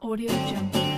Audio Jungle.